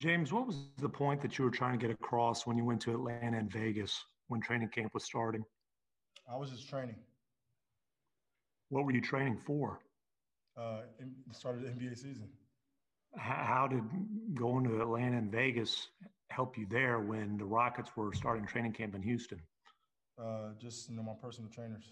James, what was the point that you were trying to get across when you went to Atlanta and Vegas when training camp was starting? I was just training. What were you training for? Uh, the start the NBA season. How did going to Atlanta and Vegas help you there when the Rockets were starting training camp in Houston? Uh, just you know, my personal trainers.